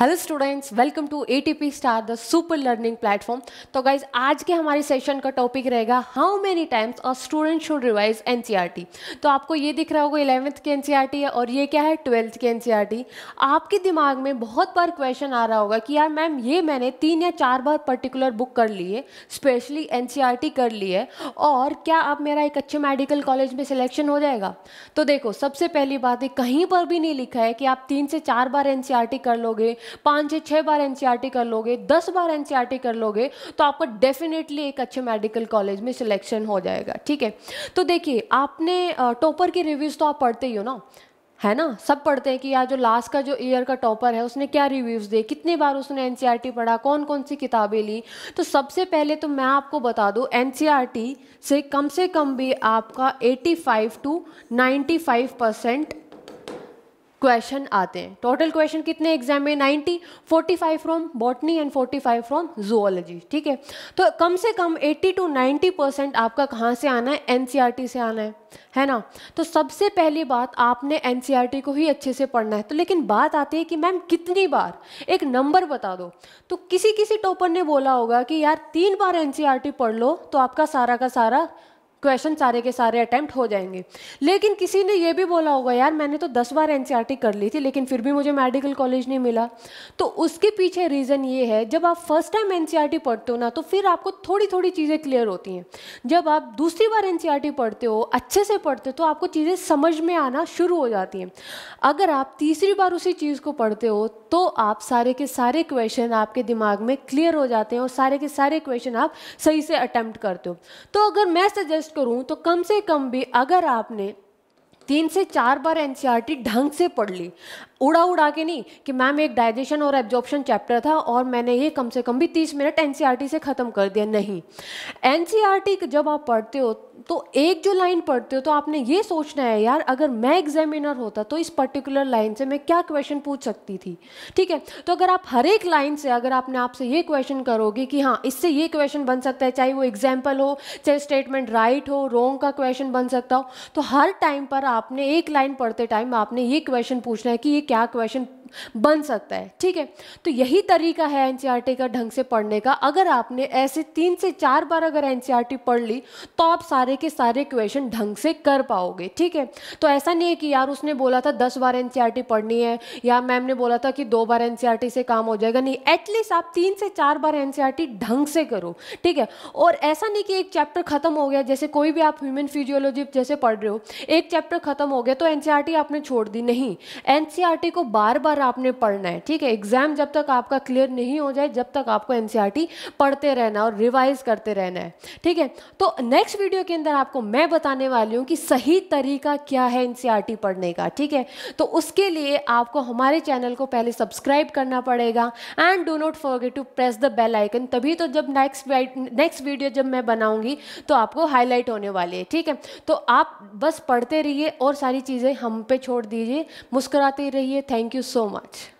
Hello students welcome to A T P star the super learning platform तो guys आज के हमारे session का टॉपिक रहेगा how many times a student should revise an तो आपको ये दिख रहा होगा इलेवंथ की एन है और ये क्या है? ट्वेल्थ की एन आपके दिमाग में बहुत बार क्वेश्चन आ रहा होगा कि यार मैम ये मैंने तीन या चार बार पर्टिकुलर बुक कर ली है स्पेशली एन कर ली है और क्या अब मेरा एक अच्छे मेडिकल कॉलेज में सिलेक्शन हो जाएगा? तो देखो, सबसे पहली बात है, कहीं पर भी नहीं लिखा है कि आप तीन से चार बार एन कर लोगे पाँच से छः बार एन e कर लोगे, दस बार एन e कर लोगे तो आपका डेफिनेटली एक अच्छे मेडिकल कॉलेज में सिलेक्शन हो जाएगा, ठीक है? तो देखिए, आपने टॉपर की रिव्यूज़ तो आप पढ़ते ही हो ना? है ना? सब पढ़ते हैं कि यार जो लास्ट का जो ईयर का टॉपर है, उसने क्या रिव्यूज़ दिए, कितनी बार उसने एन e पढ़ा कौन कौन सी किताबें ली? तो सबसे पहले तो मैं आपको बता दूँ एन से कम से कम भी आपका 85 टू 95 परसेंट क्वेश्चन आते हैं। टोटल क्वेश्चन कितने एग्ज़ाम में? 90 45 from botany and 45 from zoology ठीक है? तो कम से कम 80 टू 90 परसेंट आपका कहाँ से आना है? एनसीईआरटी e से आना है है ना? तो सबसे पहली बात, आपने एनसीईआरटी e को ही अच्छे से पढ़ना है। तो लेकिन बात आती है कि मैम कितनी बार? एक नंबर बता दो। तो किसी किसी टॉपर ने बोला होगा कि, यार, तीन बार एनसीईआरटी पढ़ लो तो आपका सारा का सारा क्वेश्चन सारे के सारे अटैम्प्ट हो जाएँगे। लेकिन किसी ने ये भी बोला होगा, यार, मैंने तो दस बार एन e कर ली थी, लेकिन फिर भी मुझे मेडिकल कॉलेज नहीं मिला। तो उसके पीछे रीज़न ये है, जब आप फ़र्स्ट टाइम एन पढ़ते हो ना तो फिर आपको थोड़ी थोड़ी चीज़ें क्लियर होती हैं। जब आप दूसरी बार एन पढ़ते हो, अच्छे से पढ़ते हो तो आपको चीज़ें समझ में आना शुरू हो जाती हैं। अगर आप तीसरी बार उसी चीज़ को पढ़ते हो तो आप सारे के सारे क्वेश्चन आपके दिमाग में क्लियर हो जाते हैं और सारे के सारे क्वेश्चन आप सही से अटैम्प्ट करते हो। तो अगर मैं सजेस्ट सजेस्ट करूँ तो कम से कम भी अगर आपने तीन से चार बार एनसीईआरटी ढंग से पढ़ ली उड़ा उड़ा के नहीं, कि मैम एक डाइजेशन और एब्जॉर्प्शन चैप्टर था और मैंने ये कम से कम भी तीस मिनट एनसीईआरटी से ख़त्म कर दिया, नहीं। एनसीईआरटी जब आप पढ़ते हो तो एक जो लाइन पढ़ते हो तो आपने ये सोचना है, यार, अगर मैं एग्जामिनर होता तो इस पर्टिकुलर लाइन से मैं क्या क्वेश्चन पूछ सकती थी? ठीक है? तो अगर आप हर एक लाइन से, अगर आपने आपसे ये क्वेश्चन करोगे कि हाँ इससे ये क्वेश्चन बन सकता है, चाहे वो एग्ज़ाम्पल हो, चाहे स्टेटमेंट राइट हो रोंग का क्वेश्चन बन सकता हो तो हर टाइम पर आपने एक लाइन पढ़ते टाइम आपने ये क्वेश्चन पूछना है कि ये क्या क्वेश्चन बन सकता है, ठीक है? तो यही तरीका है एनसीईआरटी का ढंग से पढ़ने का। अगर आपने ऐसे तीन से चार बार अगर एनसीईआरटी पढ़ ली तो आप सारे के सारे क्वेश्चन ढंग से कर पाओगे, ठीक है? तो ऐसा नहीं है कि यार उसने बोला था दस बार एनसीईआरटी पढ़नी है, या मैम ने बोला था कि दो बार एनसीईआरटी से काम हो जाएगा। नहीं एटलीस्ट आप तीन से चार बार एनसीईआरटी ढंग से करो, ठीक है? और ऐसा नहीं कि एक चैप्टर खत्म हो गया, जैसे कोई भी आप ह्यूमन फिजियोलॉजी जैसे पढ़ रहे हो, एक चैप्टर खत्म हो गया तो एनसीईआरटी आपने छोड़ दी, नहीं। एनसीईआरटी को बार बार आपने पढ़ना है, ठीक है? एग्ज़ाम जब तक आपका क्लियर नहीं हो जाए, जब तक आपको एनसीईआरटी पढ़ते रहना और रिवाइज करते रहना है, ठीक है? तो नेक्स्ट वीडियो के अंदर आपको मैं बताने वाली हूँ कि सही तरीका क्या है एनसीईआरटी पढ़ने का, ठीक है? तो उसके लिए आपको हमारे चैनल को पहले सब्सक्राइब करना पड़ेगा and do not forget to press the bell icon तभी तो जब नेक्स्ट नेक्स्ट वीडियो जब मैं बनाऊँगी तो आपको हाईलाइट होने वाली है, ठीक है? तो आप बस पढ़ते रहिए और सारी चीज़ें हम पे छोड़ दीजिए, मुस्कुराते रहिए थैंक यू सो much.